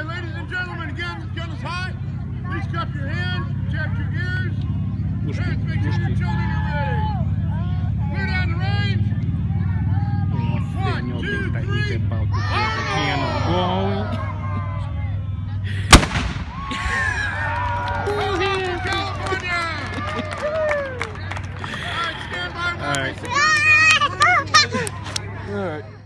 Okay, ladies and gentlemen, again, gun is high. Please cup your hands, protect your ears. Parents, make sure your children are ready. Clear down the range. Senhor deita aí, Zé Paulo, que tinha no gol, hein? California! All right, stand by. All right. All right.